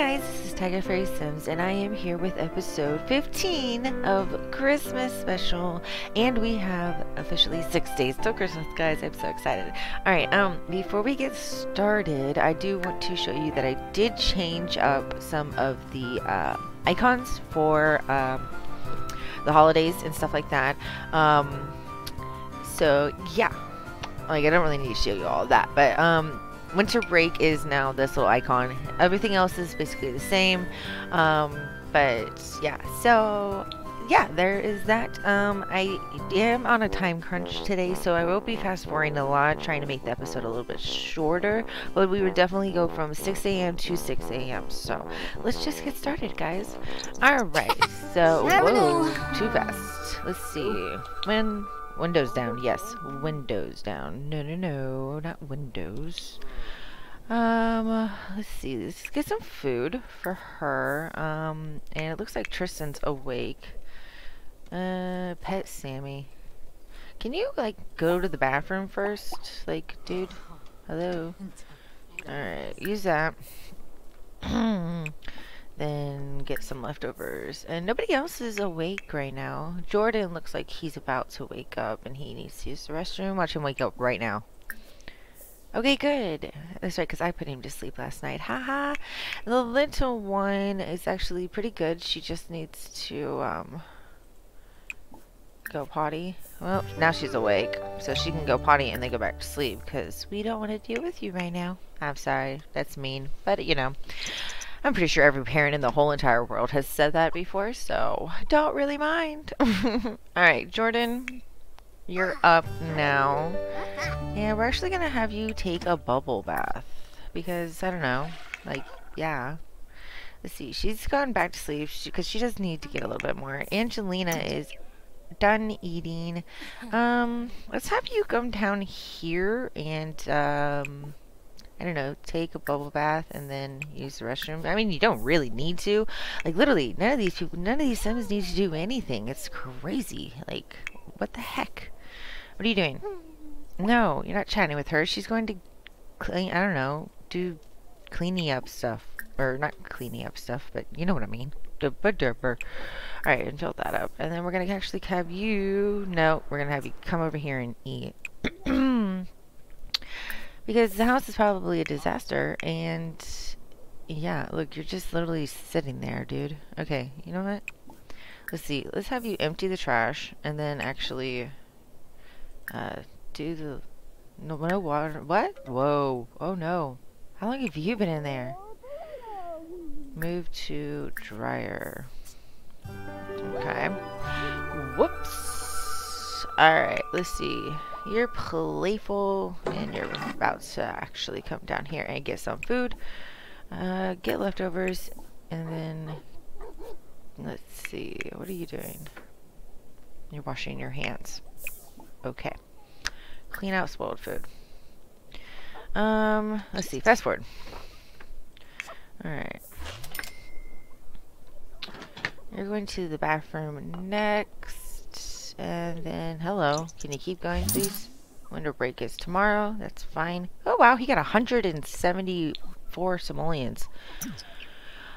guys, this is Tiger Fairy Sims, and I am here with episode 15 of Christmas Special, and we have officially six days till Christmas, guys. I'm so excited. All right, um, before we get started, I do want to show you that I did change up some of the uh, icons for um, the holidays and stuff like that. Um, so yeah, like I don't really need to show you all that, but um winter break is now this little icon everything else is basically the same um, but yeah so yeah there is that um, I am on a time crunch today so I will be fast forwarding a lot trying to make the episode a little bit shorter but we would definitely go from 6 a.m. to 6 a.m. so let's just get started guys alright so whoa too fast let's see when Windows down, yes. Windows down. No, no, no, not Windows. Um, let's see. Let's get some food for her. Um, and it looks like Tristan's awake. Uh, pet Sammy. Can you, like, go to the bathroom first? Like, dude? Hello? Alright, use that. then get some leftovers. And nobody else is awake right now. Jordan looks like he's about to wake up and he needs to use the restroom. Watch him wake up right now. Okay, good. That's right, because I put him to sleep last night. Haha. the little one is actually pretty good. She just needs to um, go potty. Well, now she's awake, so she can go potty and then go back to sleep because we don't want to deal with you right now. I'm sorry, that's mean, but you know. I'm pretty sure every parent in the whole entire world has said that before, so don't really mind. Alright, Jordan, you're up now. And we're actually to have you take a bubble bath. Because, I don't know, like, yeah. Let's see, she's gone back to sleep because she, she does need to get a little bit more. Angelina is done eating. Um, let's have you come down here and, um I don't know, take a bubble bath and then use the restroom. I mean, you don't really need to. Like, literally, none of these people, none of these Sims need to do anything. It's crazy. Like, what the heck? What are you doing? No, you're not chatting with her. She's going to clean, I don't know, do cleaning up stuff. Or not cleaning up stuff, but you know what I mean. Alright, and fill that up. And then we're going to actually have you... No, we're going to have you come over here and eat. Because the house is probably a disaster, and yeah, look, you're just literally sitting there, dude. Okay, you know what? Let's see. Let's have you empty the trash, and then actually uh, do the... No, no water. What? Whoa. Oh, no. How long have you been in there? Move to dryer. Okay. Whoops. Alright, let's see you're playful and you're about to actually come down here and get some food. Uh, get leftovers and then let's see, what are you doing? You're washing your hands. Okay. Clean out spoiled food. Um, let's see, fast forward. Alright. You're going to the bathroom next. And then, hello. Can you keep going, please? Winter break is tomorrow. That's fine. Oh, wow. He got 174 simoleons.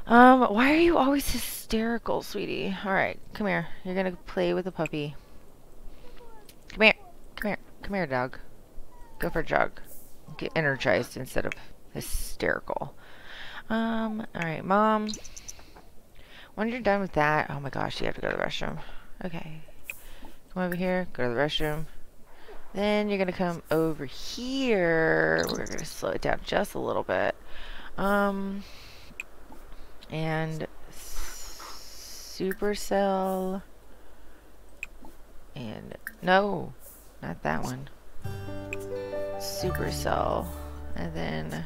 Um, why are you always hysterical, sweetie? Alright, come here. You're gonna play with the puppy. Come here. Come here. Come here, dog. Go for a jog. Get energized instead of hysterical. Um, alright, mom. When you're done with that, oh my gosh, you have to go to the restroom. Okay, Come over here, go to the restroom. Then you're going to come over here. We're going to slow it down just a little bit. Um, and Supercell. And no, not that one. Supercell. And then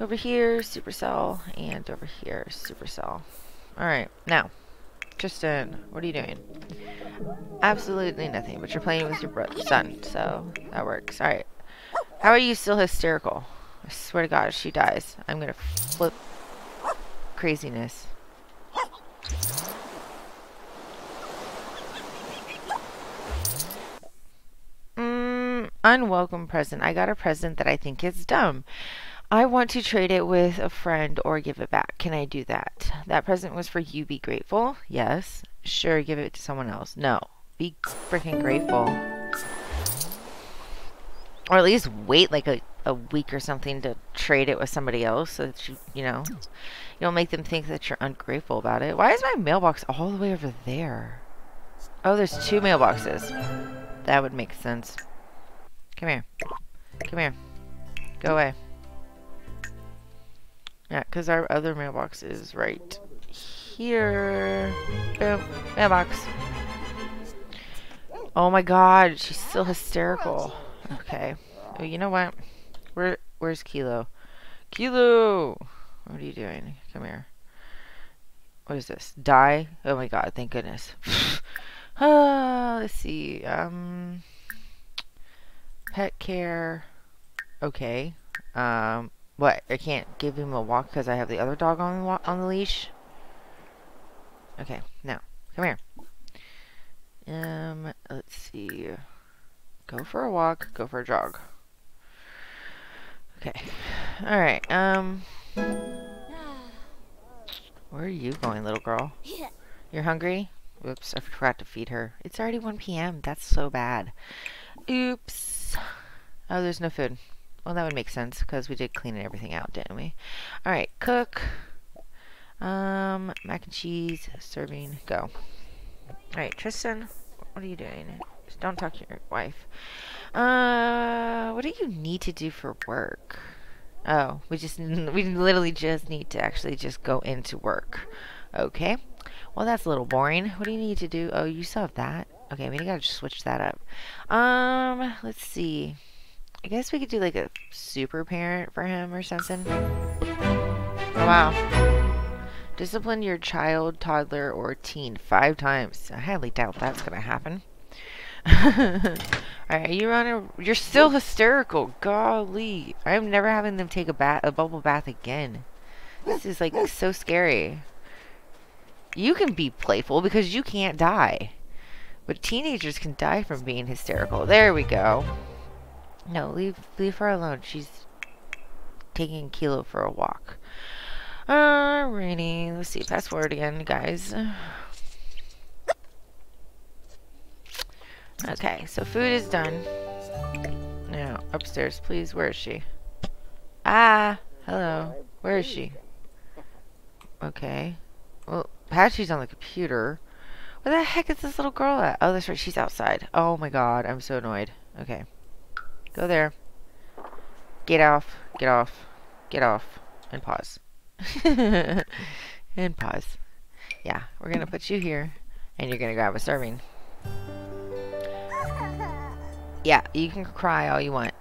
over here, Supercell. And over here, Supercell. Alright, now. Tristan, what are you doing? Absolutely nothing, but you're playing with your son, so that works. Alright. How are you still hysterical? I swear to God, if she dies, I'm gonna flip craziness. Unwelcome present. I got a present that I think is dumb. I want to trade it with a friend or give it back. Can I do that? That present was for you. Be grateful. Yes. Sure, give it to someone else. No. Be freaking grateful. Or at least wait like a, a week or something to trade it with somebody else so that you, you know, you don't make them think that you're ungrateful about it. Why is my mailbox all the way over there? Oh, there's two mailboxes. That would make sense. Come here. Come here. Go away. Yeah, because our other mailbox is right here. Boom. Mailbox. Oh my god, she's still hysterical. Okay. Oh, you know what? Where where's Kilo? Kilo! What are you doing? Come here. What is this? Die? Oh my god, thank goodness. uh, let's see. Um pet care. Okay. Um what? I can't give him a walk because I have the other dog on the on the leash. Okay, now come here. Um, let's see. Go for a walk. Go for a jog. Okay. All right. Um, where are you going, little girl? You're hungry? Oops, I forgot to feed her. It's already 1 p.m. That's so bad. Oops. Oh, there's no food. Well, that would make sense because we did clean everything out, didn't we? All right, cook. Um, mac and cheese, serving, go. All right, Tristan, what are you doing? Just don't talk to your wife. Uh, what do you need to do for work? Oh, we just we literally just need to actually just go into work. Okay. Well, that's a little boring. What do you need to do? Oh, you still have that. Okay, we gotta switch that up. Um, let's see. I guess we could do like a super parent for him or something. Oh, wow. Discipline your child, toddler, or teen five times. I highly doubt that's to happen. Alright, you're on a... You're still hysterical. Golly. I'm never having them take a bath, a bubble bath again. This is like so scary. You can be playful because you can't die. But teenagers can die from being hysterical. There we go. No, leave leave her alone. She's taking Kilo for a walk. Alrighty, let's see. Forward again, guys. Okay, so food is done. Now, upstairs, please. Where is she? Ah, hello. Where is she? Okay. Well, Patchy's on the computer. Where the heck is this little girl at? Oh, that's right. She's outside. Oh my god. I'm so annoyed. Okay. Go there. Get off. Get off. Get off. And pause. and pause. Yeah, we're going to put you here. And you're going to grab a serving. Yeah, you can cry all you want.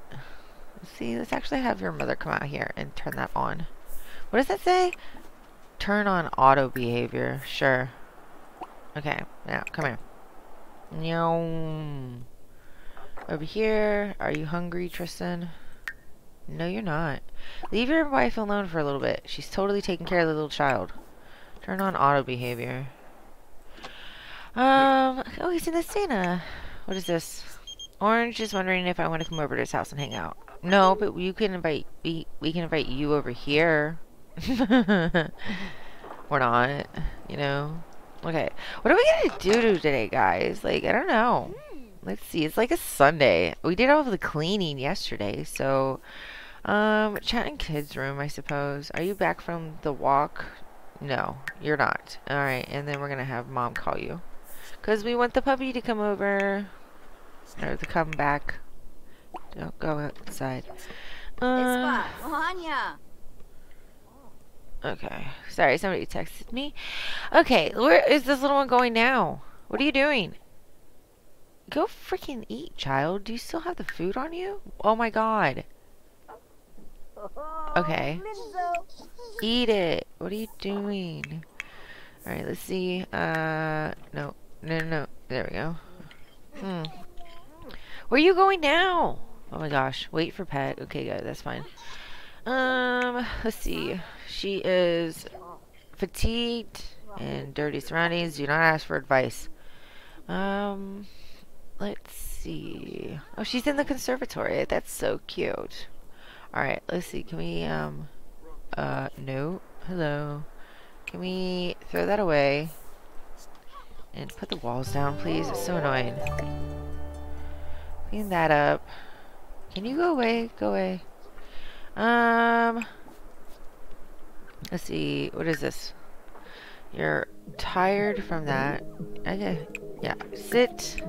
See, let's actually have your mother come out here and turn that on. What does that say? Turn on auto behavior. Sure. Okay, now, come here. No. Over here. Are you hungry, Tristan? No, you're not. Leave your wife alone for a little bit. She's totally taking care of the little child. Turn on auto behavior. Um, oh, he's in the Santa. What is this? Orange is wondering if I want to come over to his house and hang out. No, but you can invite, we, we can invite you over here. or not, you know? Okay, what are we gonna do today, guys? Like, I don't know. Let's see. It's like a Sunday. We did all of the cleaning yesterday, so um, chat in kids' room, I suppose. Are you back from the walk? No, you're not. All right, and then we're gonna have mom call you, cause we want the puppy to come over or to come back. Don't go outside. Uh, okay. Sorry, somebody texted me. Okay, where is this little one going now? What are you doing? Go freaking eat, child. Do you still have the food on you? Oh my god. Okay. Eat it. What are you doing? Alright, let's see. Uh, no. No, no, no. There we go. Hmm. Where are you going now? Oh my gosh. Wait for pet. Okay, good. That's fine. Um, let's see. She is fatigued and dirty surroundings. Do not ask for advice. Um, Let's see. Oh, she's in the conservatory. That's so cute. Alright, let's see. Can we, um, uh, no. Hello. Can we throw that away? And put the walls down, please? It's so annoying. Clean that up. Can you go away? Go away. Um, let's see. What is this? You're tired from that. Okay. Yeah. Sit.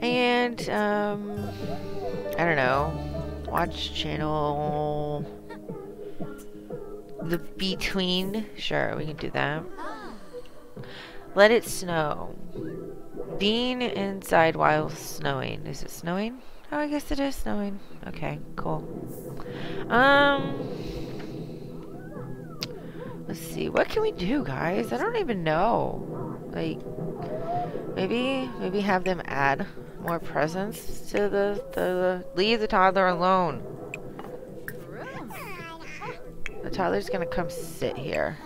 And, um, I don't know. Watch channel the between. Sure, we can do that. Let it snow. Being inside while snowing. Is it snowing? Oh, I guess it is snowing. Okay, cool. Um, let's see. What can we do, guys? I don't even know. Like, maybe, maybe have them add more presents to the, the, the leave the toddler alone. The toddler's gonna come sit here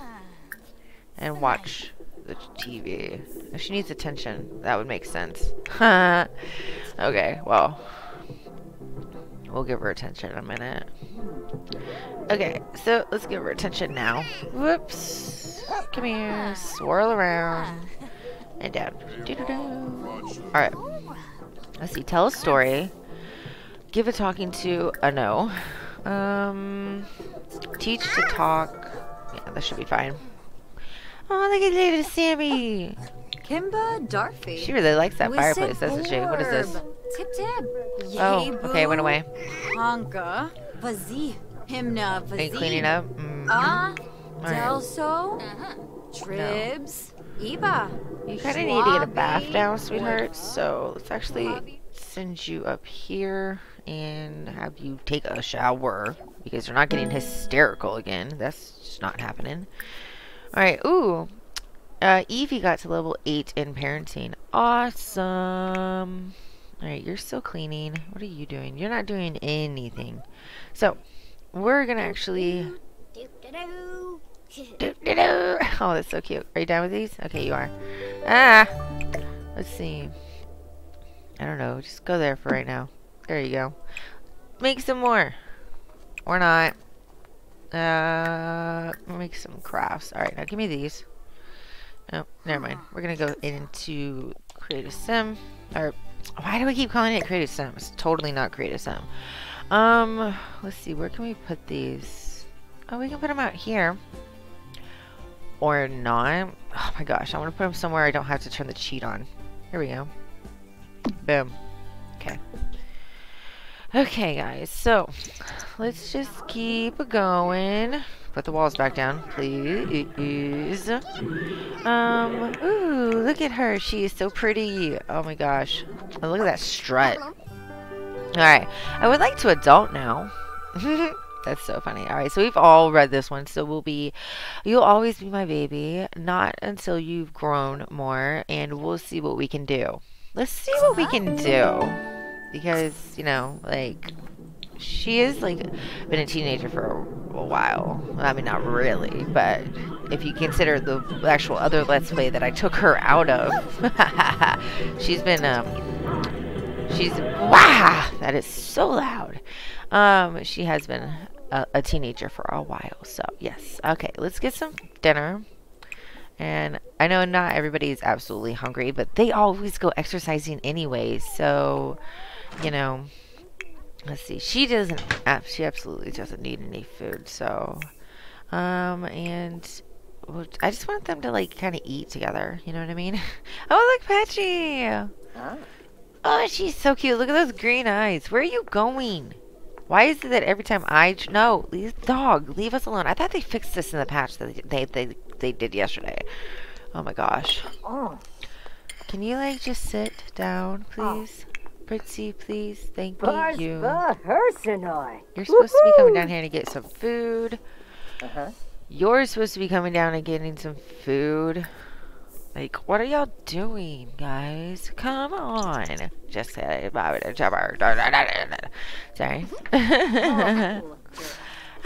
and watch the TV. If she needs attention, that would make sense. okay, well, we'll give her attention in a minute. Okay, so let's give her attention now. Whoops. Come here. Swirl around. And down. Alright. Let's see. Tell a story. Give a talking to a no. Um, teach to talk. Yeah, that should be fine. Oh, look at little Sammy. Kimba Darfy. She really likes that fireplace, doesn't she? What is this? Tip tip. Oh, okay, it went away. Honka. Vazi. Himna Are you Vazi. cleaning up? Mm. Ah. Alright. Delso. Tribs. Iba. You kind of need to get a bath Schwabi. now, sweetheart. So let's actually send you up here and have you take a shower because you're not getting hysterical again. That's just not happening. All right. Ooh. Uh, Evie got to level 8 in parenting. Awesome. All right, you're still cleaning. What are you doing? You're not doing anything. So, we're going to actually. Oh, that's so cute. Are you done with these? Okay, you are. Ah! Let's see. I don't know. Just go there for right now. There you go. Make some more. Or not. Uh, make some crafts. Alright, now give me these. Oh, never mind. We're gonna go into Create a Sim. Or, why do we keep calling it Create a Sim? It's totally not Create a Sim. Um, let's see. Where can we put these? Oh, we can put them out here or not. Oh my gosh, I want to put them somewhere I don't have to turn the cheat on. Here we go. Boom. Okay. Okay, guys, so let's just keep going. Put the walls back down, please. Um, ooh, look at her. She is so pretty. Oh my gosh. Oh, look at that strut. Alright, I would like to adult now. That's so funny. All right, so we've all read this one. So we'll be, you'll always be my baby, not until you've grown more, and we'll see what we can do. Let's see what we can do, because you know, like, she is like been a teenager for a, while. I mean, not really, but if you consider the actual other Let's Play that I took her out of, she's been um, she's wow, that is so loud. Um, she has been a, a teenager for a while. So yes, okay, let's get some dinner. And I know not everybody is absolutely hungry, but they always go exercising anyway. So, you know, let's see. She doesn't. She absolutely doesn't need any food. So, um, and well, I just want them to like kind of eat together. You know what I mean? oh, look, Patchy. Oh, she's so cute. Look at those green eyes. Where are you going? Why is it that every time I no leave dog leave us alone? I thought they fixed this in the patch that they they they did yesterday. Oh my gosh. Oh. Can you like just sit down, please? Pritzy, please. Thank you. You're supposed to be coming down here to get some food. Uh-huh. You're supposed to be coming down and getting some food. Like, what are y'all doing, guys? Come on. Just say Sorry.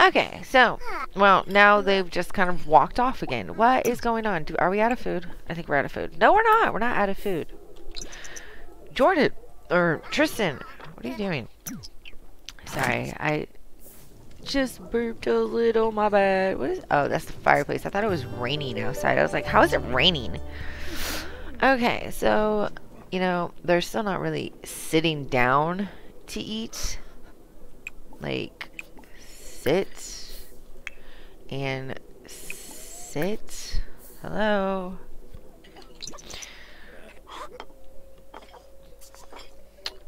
okay, so, well, now they've just kind of walked off again. What is going on? Do, are we out of food? I think we're out of food. No, we're not. We're not out of food. Jordan, or Tristan, what are you doing? Sorry, I just burped a little. My bad. What is? Oh, that's the fireplace. I thought it was raining outside. I was like, how is it raining? Okay, so you know they're still not really sitting down to eat. Like sit and sit. Hello.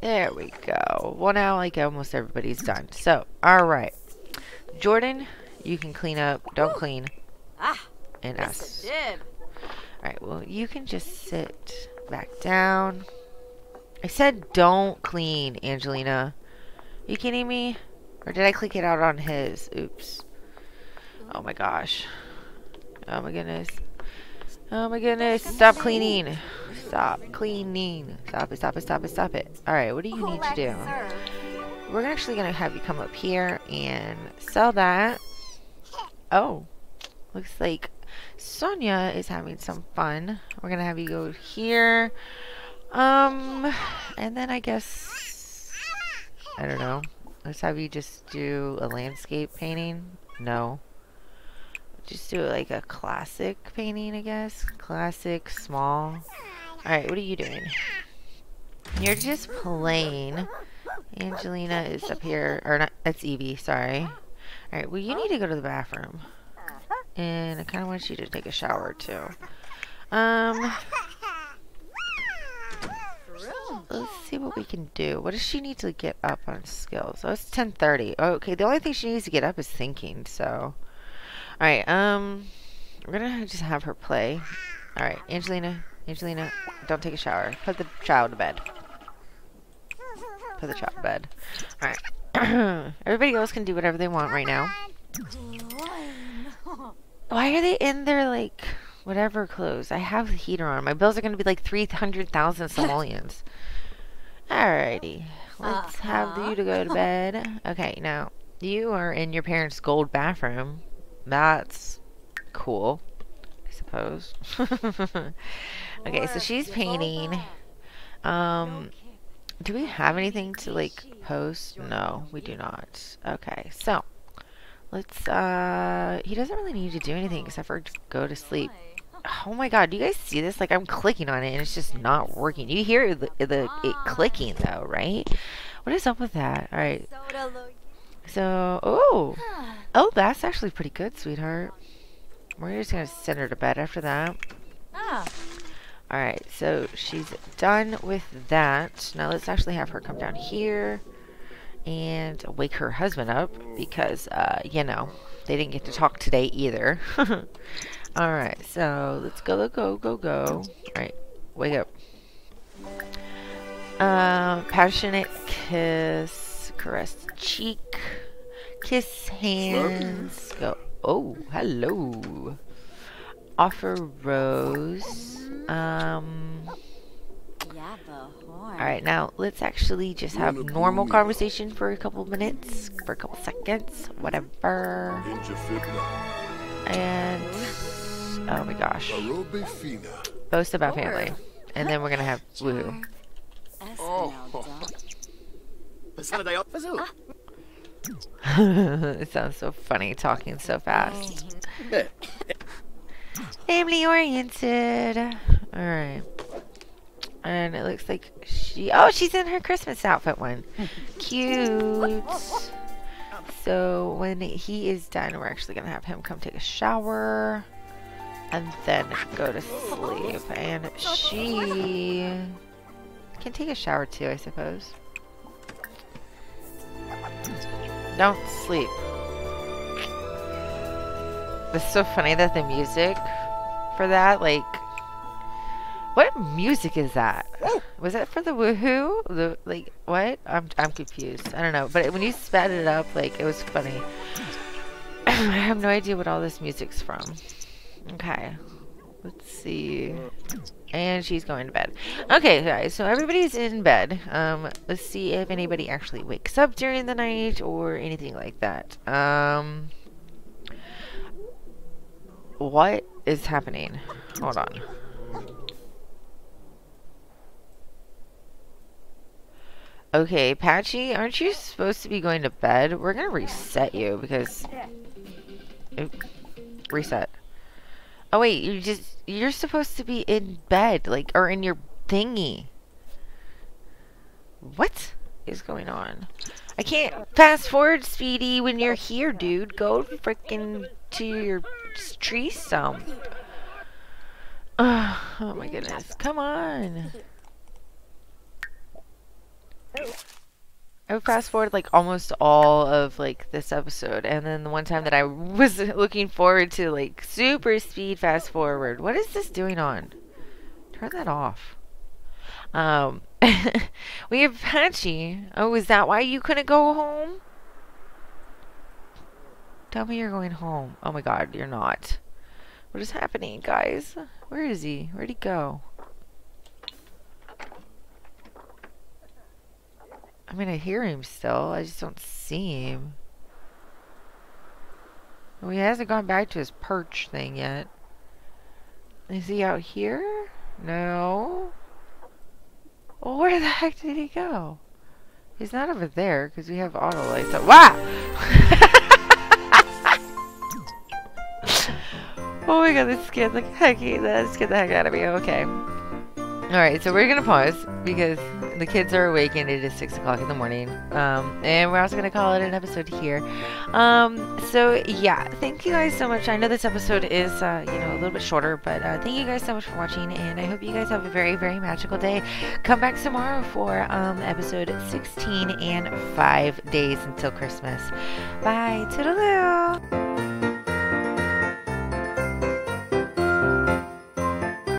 There we go. Well, now, like, almost everybody's done. So, alright. Jordan, you can clean up. Don't clean. Ah, And us. Alright, well, you can just sit back down. I said don't clean, Angelina. you kidding me? Or did I click it out on his? Oops. Oh my gosh. Oh my goodness. Oh my goodness. Stop cleaning. Stop cleaning. Stop it, stop it, stop it, stop it. Alright, what do you need to do? We're actually going to have you come up here and sell that. Oh. Looks like Sonia is having some fun. We're going to have you go here. Um, and then I guess, I don't know. Let's have you just do a landscape painting. No. Just do like a classic painting, I guess. Classic, small. Alright, what are you doing? You're just playing. Angelina is up here. Or not, that's Evie, sorry. Alright, well you need to go to the bathroom. And I kind of want you to take a shower too. Um, let's see what we can do. What does she need to get up on skills? Oh, it's 10:30. okay, the only thing she needs to get up is thinking. So, all right. Um, we're gonna just have her play. All right, Angelina. Angelina, don't take a shower. Put the child to bed. Put the child to bed. All right. Everybody else can do whatever they want right now. Why are they in their like whatever clothes? I have the heater on. My bills are gonna be like three hundred thousand simoleons. Alrighty. Let's have you to go to bed. Okay, now you are in your parents' gold bathroom. That's cool, I suppose. okay, so she's painting. Um do we have anything to like post? No, we do not. Okay, so let's uh he doesn't really need to do anything except for go to sleep. Oh my god, do you guys see this? Like I'm clicking on it and it's just not working. You hear the, the it clicking though, right? What is up with that? All right. So, oh. Oh, that's actually pretty good, sweetheart. We're just going to send her to bed after that. Ah, Alright, so she's done with that. Now let's actually have her come down here and wake her husband up because, uh, you know, they didn't get to talk today either. Alright, so let's go, go, go, go. Alright, wake up. Um, passionate kiss, caress cheek, kiss hands, go. Oh, hello. Offer rose. Um, yeah, the horn. Alright, now let's actually just have normal conversation for a couple minutes, for a couple seconds, whatever. And, oh my gosh, Arobe boast about family. And then we're gonna have woohoo. It sounds so funny talking so fast. Family oriented. Alright. And it looks like she. Oh, she's in her Christmas outfit one. Cute. So when he is done, we're actually going to have him come take a shower. And then go to sleep. And she can take a shower too, I suppose. Don't sleep. It's so funny that the music for that, like, what music is that? Was that for the woohoo? The like what? I'm I'm confused. I don't know. But when you sped it up, like it was funny. I have no idea what all this music's from. Okay, let's see. And she's going to bed. Okay, guys. So everybody's in bed. Um, let's see if anybody actually wakes up during the night or anything like that. Um, what is happening? Hold on. Okay, Patchy, aren't you supposed to be going to bed? We're gonna reset you because... Oop. Reset. Oh wait, you just... You're supposed to be in bed, like, or in your thingy. What is going on? I can't fast forward, Speedy, when you're here, dude. Go freaking to your tree stump. Oh my goodness. Come on. I would fast forward like almost all of like this episode and then the one time that I was looking forward to like super speed fast forward. What is this doing on? Turn that off. Um we have Patchy. Oh, is that why you couldn't go home? Tell me you're going home. Oh my god, you're not. What is happening, guys? Where is he? Where'd he go? I mean, I hear him still. I just don't see him. Well, he hasn't gone back to his perch thing yet. Is he out here? No. Well, where the heck did he go? He's not over there because we have auto lights up. Wow! oh my god, this scared scared the heck out of me. Okay. Alright, so we're gonna pause because the kids are awake and it is 6 o'clock in the morning. Um, and we're also gonna call it an episode here. Um, so yeah, thank you guys so much. I know this episode is, uh, you know, a little bit shorter, but uh, thank you guys so much for watching and I hope you guys have a very, very magical day. Come back tomorrow for um, episode 16 and 5 days until Christmas. Bye. Toodaloo.